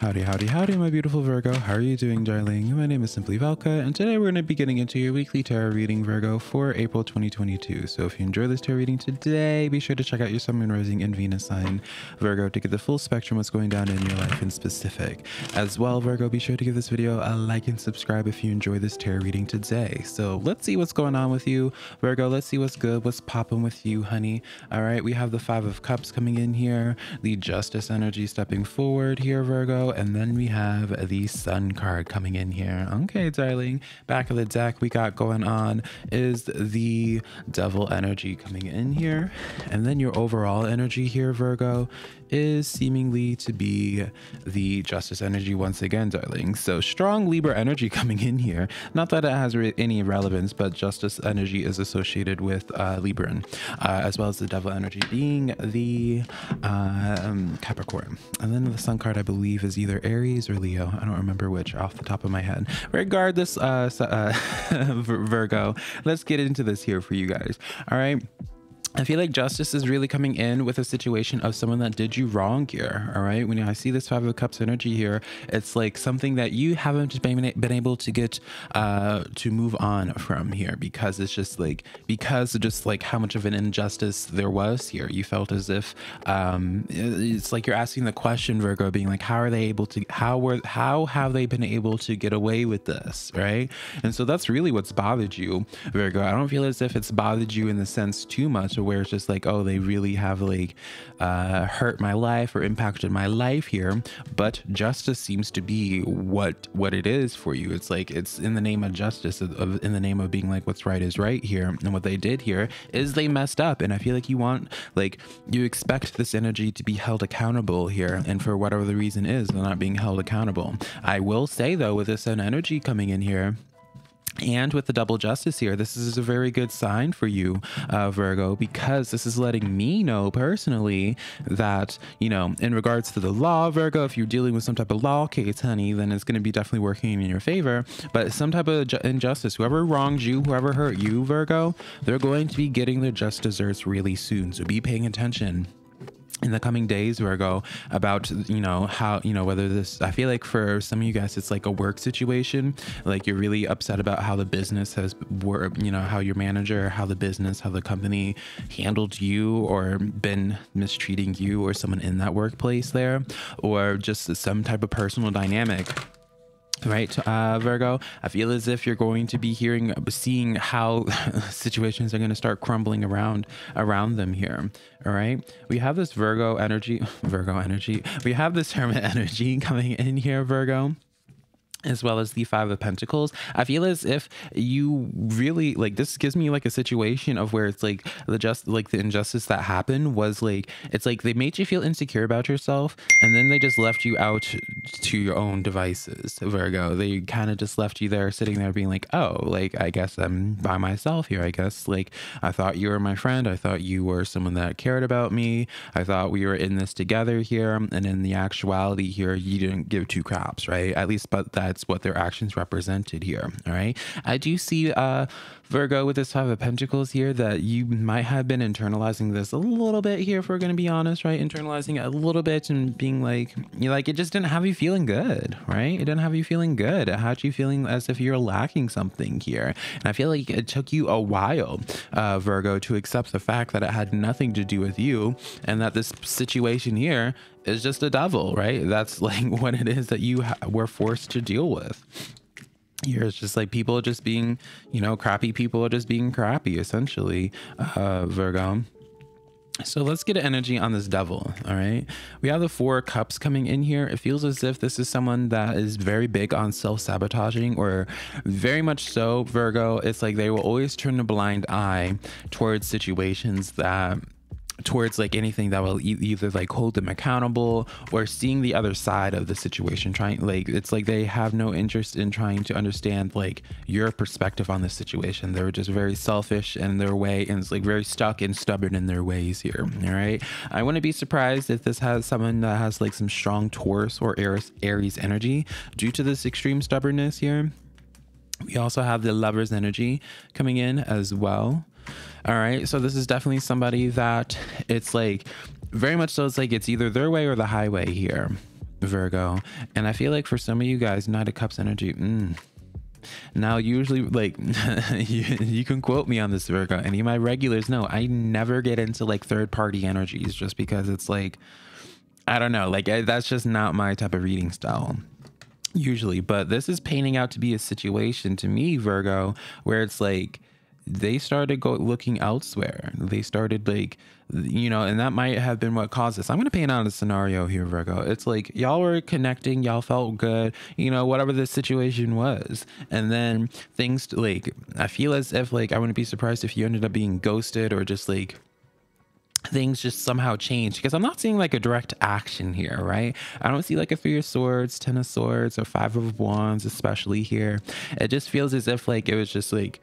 Howdy, howdy, howdy, my beautiful Virgo. How are you doing, darling? My name is Simply Velca, and today we're going to be getting into your weekly tarot reading, Virgo, for April 2022. So if you enjoy this tarot reading today, be sure to check out your Sun, Moon, Rising, and Venus sign, Virgo, to get the full spectrum what's going down in your life in specific. As well, Virgo, be sure to give this video a like and subscribe if you enjoy this tarot reading today. So let's see what's going on with you, Virgo. Let's see what's good, what's popping with you, honey. All right, we have the Five of Cups coming in here, the Justice energy stepping forward here, Virgo and then we have the Sun card coming in here. Okay, darling. Back of the deck we got going on is the Devil energy coming in here. And then your overall energy here, Virgo, is seemingly to be the Justice energy once again, darling. So strong Libra energy coming in here. Not that it has any relevance, but Justice energy is associated with uh, uh, as well as the Devil energy being the um, Capricorn. And then the Sun card, I believe, is either Aries or Leo. I don't remember which off the top of my head. Regardless, uh, uh Virgo, let's get into this here for you guys. All right. I feel like justice is really coming in with a situation of someone that did you wrong here. All right. When I see this Five of Cups energy here, it's like something that you haven't been, able to get uh, to move on from here because it's just like, because just like how much of an injustice there was here. You felt as if um, it's like you're asking the question, Virgo, being like, how are they able to, how were, how have they been able to get away with this? Right. And so that's really what's bothered you, Virgo. I don't feel as if it's bothered you in the sense too much where it's just like, oh, they really have like uh, hurt my life or impacted my life here. But justice seems to be what what it is for you. It's like it's in the name of justice, of, of, in the name of being like what's right is right here. And what they did here is they messed up. And I feel like you want like you expect this energy to be held accountable here. And for whatever the reason is, they're not being held accountable. I will say though, with this energy coming in here, and with the double justice here, this is a very good sign for you, uh, Virgo, because this is letting me know personally that, you know, in regards to the law, Virgo, if you're dealing with some type of law case, honey, then it's going to be definitely working in your favor. But some type of injustice, whoever wronged you, whoever hurt you, Virgo, they're going to be getting their just desserts really soon. So be paying attention in the coming days Virgo about you know how you know whether this I feel like for some of you guys it's like a work situation. Like you're really upset about how the business has worked you know how your manager how the business how the company handled you or been mistreating you or someone in that workplace there or just some type of personal dynamic right uh, virgo i feel as if you're going to be hearing seeing how situations are going to start crumbling around around them here all right? We have this virgo energy virgo energy we have this hermit energy coming in here virgo as well as the five of pentacles. I feel as if you really like this gives me like a situation of where it's like the just like the injustice that happened was like it's like they made you feel insecure about yourself and then they just left you out to your own devices virgo. They kind of just left you there sitting there being like oh like i guess i'm by myself here i guess like i thought you were my friend i thought you were someone that cared about me i thought we were in this together here and in the actuality here you didn't give two craps right? At least but that that's what their actions represented here. All right. I do see uh, Virgo with this Five of Pentacles here that you might have been internalizing this a little bit here, if we're going to be honest, right? Internalizing a little bit and being like, you like, it just didn't have you feeling good, right? It didn't have you feeling good. It had you feeling as if you're lacking something here. And I feel like it took you a while, uh, Virgo, to accept the fact that it had nothing to do with you and that this situation here is just a devil, right? That's like what it is that you were forced to deal with here it's just like people just being you know crappy people are just being crappy essentially uh virgo. So let's get energy on this devil all right? We have the four cups coming in here. It feels as if this is someone that is very big on self-sabotaging or very much so virgo it's like they will always turn a blind eye towards situations that towards like anything that will e- either like hold them accountable or seeing the other side of the situation trying like it's like they have no interest in trying to understand like your perspective on the situation. They're just very selfish in their way and it's like very stuck and stubborn in their ways here all right? I wouldn't be surprised if this has someone that has like some strong taurus or aries, aries energy. Due to this extreme stubbornness here we also have the lover's energy coming in as well all right. So this is definitely somebody that it's like very much so it's like it's either their way or the highway here. Virgo. And I feel like for some of you guys, Knight of Cups energy, mm, now, usually, like, you, you, can quote me on this, Virgo. Any of my regulars know I never get into like third party energies just because it's like, I don't know, like, that's just not my type of reading style usually. But this is painting out to be a situation to me, Virgo, where it's like, they started go looking elsewhere. They started like, you know, and that might have been what caused this. I'm gonna paint out a scenario here, Virgo. It's like y'all were connecting, y'all felt good, you know, whatever the situation was, and then things like I feel as if like I wouldn't be surprised if you ended up being ghosted or just like things just somehow change because I'm not seeing like a direct action here, right? I don't see like a three of swords, ten of swords, or five of wands, especially here. It just feels as if like it was just like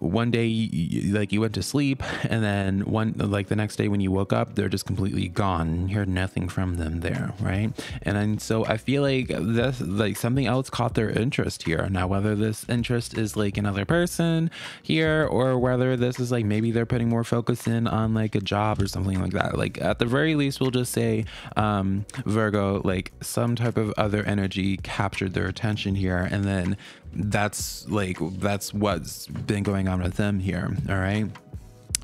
one day you, like you went to sleep and then one like the next day when you woke up they're just completely gone. You heard nothing from them there right? And then so i feel like this like something else caught their interest here. Now whether this interest is like another person here or whether this is like maybe they're putting more focus in on like a job or something like that. Like at the very least we'll just say um virgo like some type of other energy captured their attention here and then that's like that's what's been going on with them here all right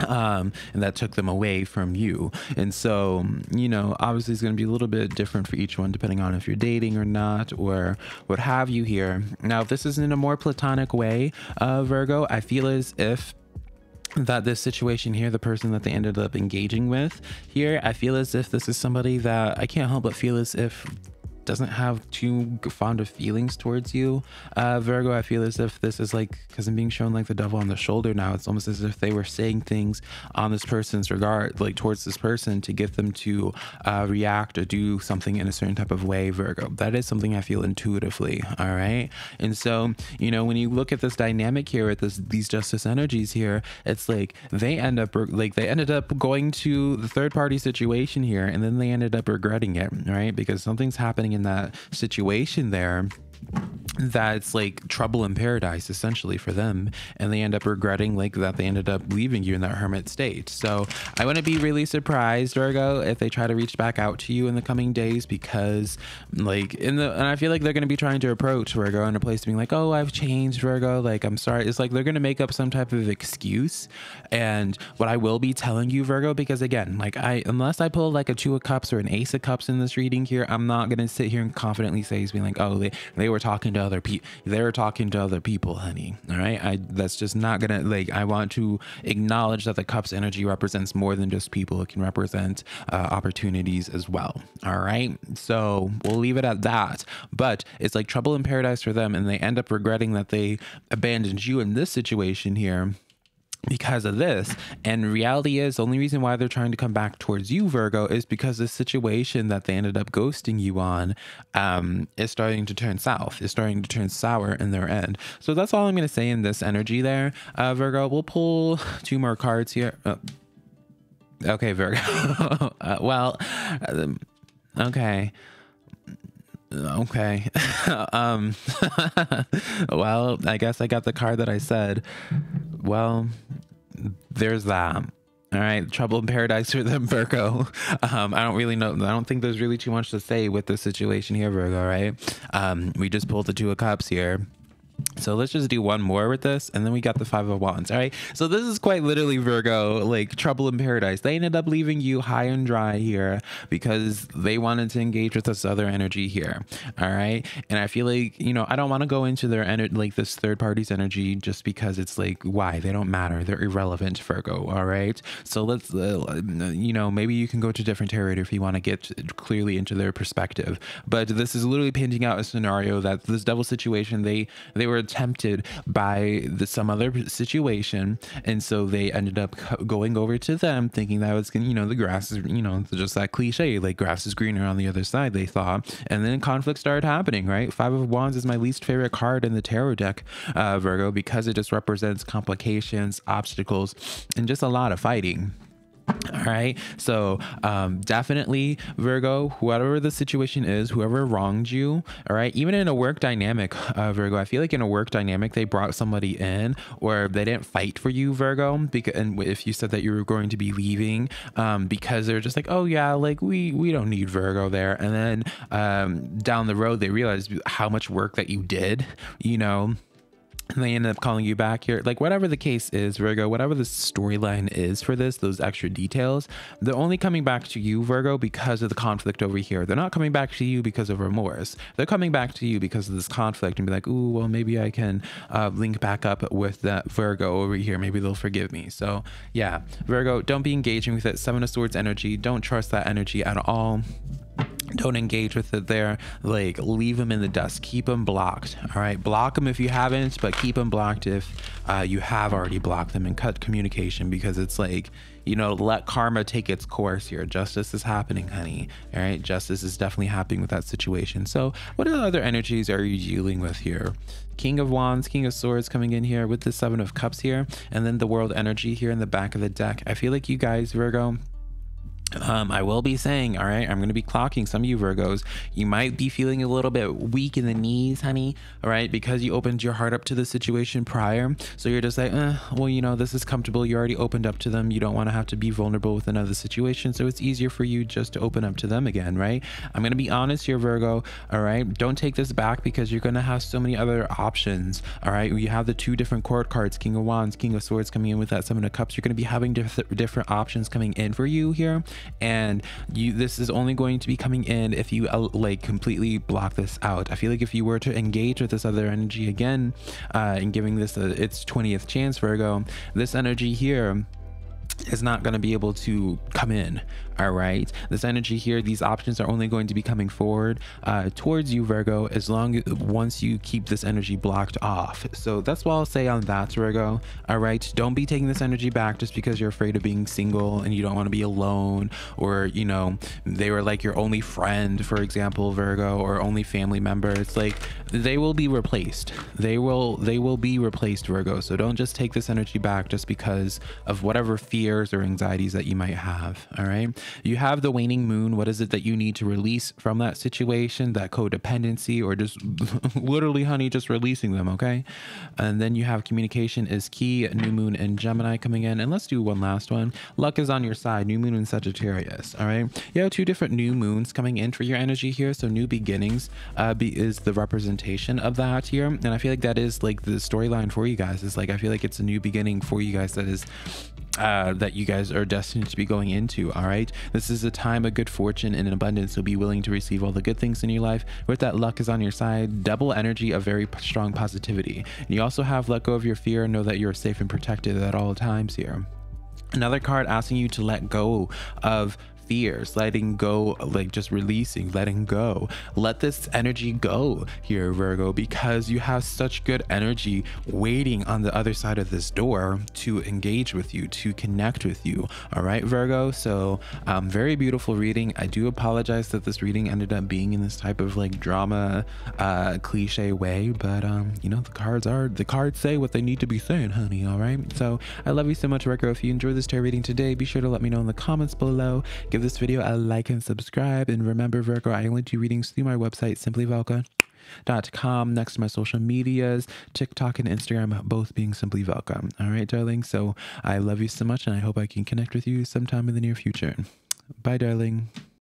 um, and that took them away from you. And so, you know, obviously it's going to be a little bit different for each one, depending on if you're dating or not, or what have you here. Now, if this is in a more platonic way, uh, Virgo, I feel as if that this situation here, the person that they ended up engaging with here, I feel as if this is somebody that I can't help but feel as if doesn't have too fond of feelings towards you, uh, Virgo. I feel as if this is like because I'm being shown like the devil on the shoulder now. It's almost as if they were saying things on this person's regard, like towards this person, to get them to uh, react or do something in a certain type of way, Virgo. That is something I feel intuitively. All right, and so you know when you look at this dynamic here with this these justice energies here, it's like they end up like they ended up going to the third party situation here, and then they ended up regretting it, right? Because something's happening in that situation there that's like trouble in paradise essentially for them and they end up regretting like that they ended up leaving you in that hermit state. So i wouldn't be really surprised virgo if they try to reach back out to you in the coming days because like in the and i feel like they're going to be trying to approach virgo in a place being like oh i've changed virgo. Like i'm sorry. It's like they're going to make up some type of excuse. And what i will be telling you virgo because again like i unless i pull like a two of cups or an ace of cups in this reading here i'm not going to sit here and confidently say he's being like oh they, they were talking to other people They're talking to other people honey all right? I that's just not gonna like i want to acknowledge that the cups energy represents more than just people. It can represent uh, opportunities as well all right? So we'll leave it at that. But it's like trouble in paradise for them and they end up regretting that they abandoned you in this situation here because of this. And reality is, the only reason why they're trying to come back towards you, Virgo, is because the situation that they ended up ghosting you on um, is starting to turn south, is starting to turn sour in their end. So that's all I'm going to say in this energy there, uh, Virgo. We'll pull two more cards here. Uh, okay, Virgo. uh, well, um, okay okay um well i guess i got the card that i said well, there's that. All right, trouble in paradise for them, Virgo. Um, I don't really know. I don't think there's really too much to say with the situation here, Virgo. Right? Um, we just pulled the two of cups here. So let's just do one more with this, and then we got the five of wands. All right. So this is quite literally Virgo, like trouble in paradise. They ended up leaving you high and dry here because they wanted to engage with this other energy here. All right. And I feel like you know I don't want to go into their energy, like this third party's energy, just because it's like why they don't matter. They're irrelevant, Virgo. All right. So let's, uh, you know, maybe you can go to different territory if you want to get clearly into their perspective. But this is literally painting out a scenario that this devil situation they they were tempted by the, some other situation, and so they ended up going over to them, thinking that was you know the grass is you know just that cliche like grass is greener on the other side. They thought, and then conflict started happening. Right, Five of Wands is my least favorite card in the tarot deck, uh, Virgo, because it just represents complications, obstacles, and just a lot of fighting All right. So, um, definitely, Virgo, whatever the situation is, whoever wronged you, all right, even in a work dynamic, uh, Virgo, I feel like in a work dynamic, they brought somebody in or they didn't fight for you, Virgo. Because, and if you said that you were going to be leaving, um, because they're just like, oh, yeah, like we, we don't need Virgo there. And then um, down the road, they realized how much work that you did, you know and they end up calling you back here. Like, whatever the case is, Virgo, whatever the storyline is for this, those extra details, they're only coming back to you, Virgo, because of the conflict over here. They're not coming back to you because of remorse. They're coming back to you because of this conflict and be like, ooh, well, maybe I can uh, link back up with that Virgo over here. Maybe they'll forgive me. So, yeah, Virgo, don't be engaging with it. Seven of Swords energy. Don't trust that energy at all don't engage with it there. Like leave them in the dust. Keep them blocked. All right? Block them if you haven't but keep them blocked if uh, you have already blocked them and cut communication because it's like you know let karma take its course here. Justice is happening honey. All right? Justice is definitely happening with that situation. So what other energies are you dealing with here? King of wands king of swords coming in here with the seven of cups here and then the world energy here in the back of the deck. I feel like you guys virgo um, I will be saying, all right, I'm going to be clocking some of you Virgos. You might be feeling a little bit weak in the knees, honey, all right, because you opened your heart up to the situation prior. So you're just like, eh, well, you know, this is comfortable. You already opened up to them. You don't want to have to be vulnerable with another situation. So it's easier for you just to open up to them again, right? I'm going to be honest here, Virgo, all right? Don't take this back because you're going to have so many other options, all right? You have the two different court cards, King of Wands, King of Swords coming in with that Seven of Cups. You're going to be having diff different options coming in for you here and you this is only going to be coming in if you uh, like completely block this out. I feel like if you were to engage with this other energy again uh, and giving this a, its 20th chance virgo this energy here is not going to be able to come in all right this energy here these options are only going to be coming forward uh, towards you virgo as long as once you keep this energy blocked off. So that's what i'll say on that virgo all right don't be taking this energy back just because you're afraid of being single and you don't want to be alone or you know they were like your only friend for example virgo or only family member. It's like they will be replaced they will they will be replaced virgo so don't just take this energy back just because of whatever fears or anxieties that you might have all right you have the waning moon. What is it that you need to release from that situation, that codependency, or just literally, honey, just releasing them, okay? And then you have communication is key, new moon and Gemini coming in. And let's do one last one. Luck is on your side, new moon and Sagittarius, all right? You have two different new moons coming in for your energy here. So new beginnings uh, be, is the representation of that here. And I feel like that is like the storyline for you guys is like, I feel like it's a new beginning for you guys that is uh, that you guys are destined to be going into. All right. This is a time of good fortune and abundance. So be willing to receive all the good things in your life. With that, luck is on your side. Double energy of very strong positivity. And you also have let go of your fear and know that you're safe and protected at all times here. Another card asking you to let go of fears, letting go, like just releasing, letting go. Let this energy go here, Virgo, because you have such good energy waiting on the other side of this door to engage with you, to connect with you. All right, Virgo. So, um, very beautiful reading. I do apologize that this reading ended up being in this type of like drama, uh, cliche way, but um, you know, the cards are the cards say what they need to be saying, honey. All right. So, I love you so much, Virgo. If you enjoyed this tarot reading today, be sure to let me know in the comments below. Give this video a like and subscribe. And remember, Virgo, I only do readings through my website, simplyvelca.com. Next to my social medias, TikTok and Instagram, both being Simply Velca. All right, darling. So I love you so much, and I hope I can connect with you sometime in the near future. Bye, darling.